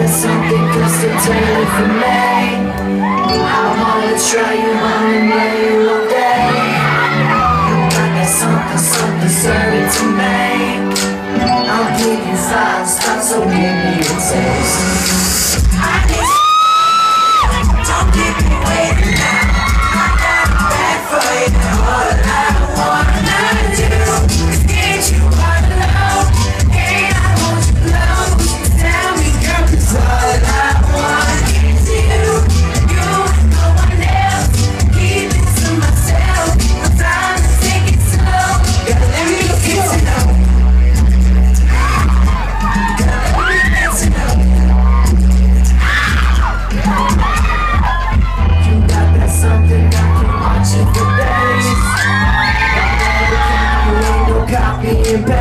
there's something constantly for me. I wanna try you, wanna know you all day. You got there's something, something serving to me I'm bleeding fast, I'm so giddy being.